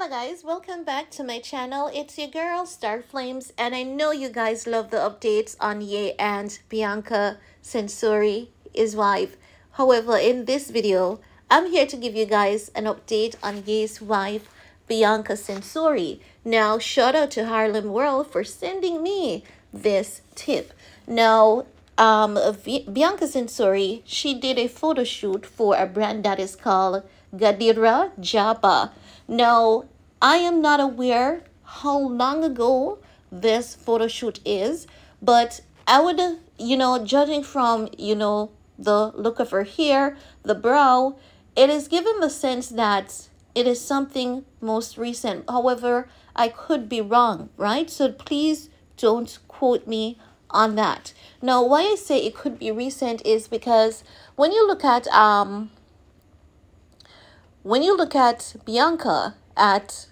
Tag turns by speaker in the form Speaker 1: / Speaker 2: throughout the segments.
Speaker 1: Hello guys, welcome back to my channel. It's your girl Star Flames and I know you guys love the updates on Ye and Bianca Censori, his wife. However, in this video, I'm here to give you guys an update on Ye's wife, Bianca Censori. Now, shout out to Harlem World for sending me this tip. Now, um, Bianca Censori, she did a photo shoot for a brand that is called Gadira Jaba. Now, I am not aware how long ago this photo shoot is, but I would, you know, judging from, you know, the look of her hair, the brow, it is given the sense that it is something most recent. However, I could be wrong, right? So please don't quote me on that. Now, why I say it could be recent is because when you look at um when you look at Bianca at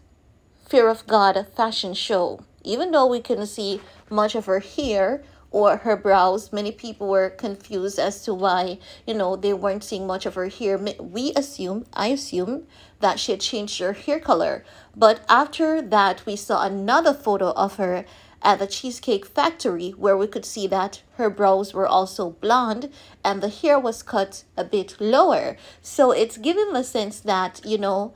Speaker 1: Fear of God fashion show, even though we couldn't see much of her hair or her brows, many people were confused as to why, you know, they weren't seeing much of her hair. We assume, I assume, that she had changed her hair color. But after that, we saw another photo of her at the Cheesecake Factory where we could see that her brows were also blonde and the hair was cut a bit lower. So it's giving the sense that, you know,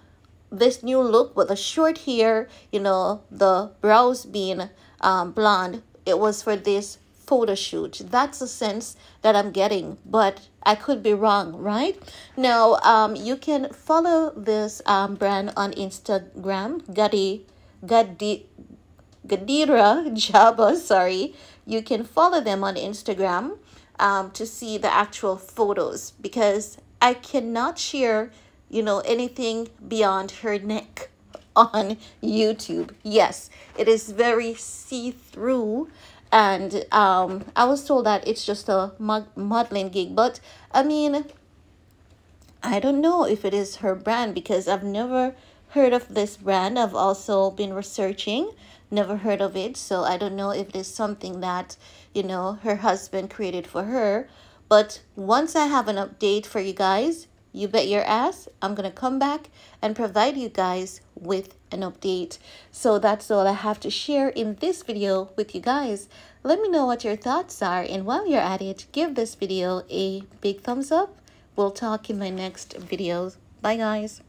Speaker 1: this new look with the short hair, you know, the brows being um, blonde, it was for this photo shoot. That's the sense that I'm getting, but I could be wrong, right? Now, um, you can follow this um, brand on Instagram, Gadi, Gadi, Gadira Jaba, sorry. You can follow them on Instagram um, to see the actual photos because I cannot share, you know, anything beyond her neck on YouTube. Yes, it is very see-through and um, I was told that it's just a modeling gig, but I mean, I don't know if it is her brand because I've never heard of this brand. I've also been researching never heard of it so i don't know if it is something that you know her husband created for her but once i have an update for you guys you bet your ass. I'm gonna come back and provide you guys with an update. So that's all i have to share in this video with you guys. Let me know what your thoughts are and while you're at it give this video a big thumbs up. We'll talk in my next videos bye guys